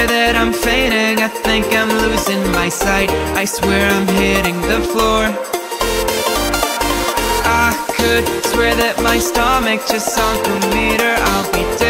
swear that I'm fainting I think I'm losing my sight. I swear I'm hitting the floor. I could swear that my stomach just sunk a meter. I'll be dead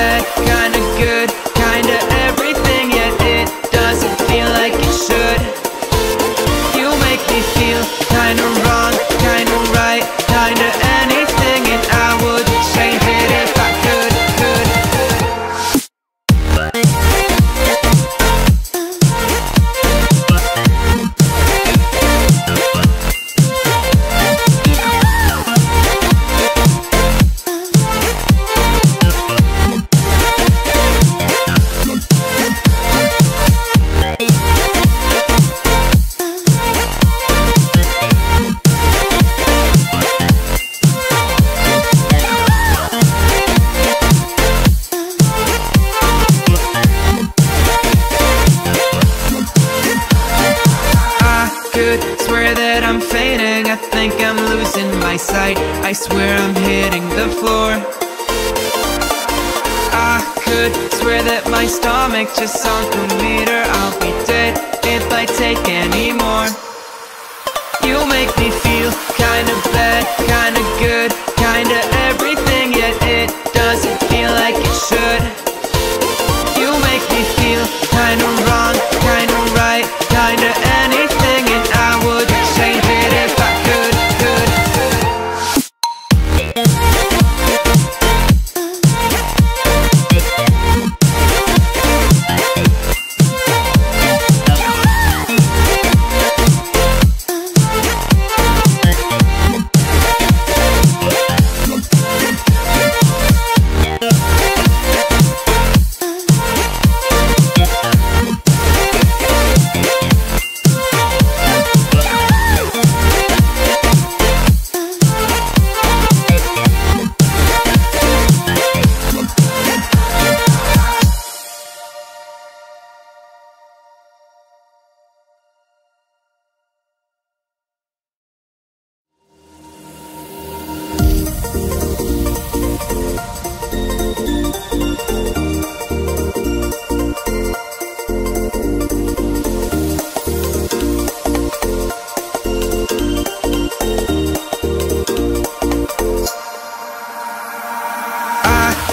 swear I'm hitting the floor. I could swear that my stomach just sunk a meter. I'll be dead if I take any more. You make me feel kinda bad, kinda good Kinda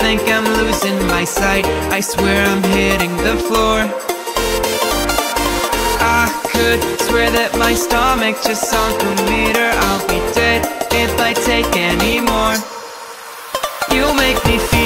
Think I'm losing my sight. I swear I'm hitting the floor. I could swear that my stomach just sunk a meter. I'll be dead if I take any more. You make me feel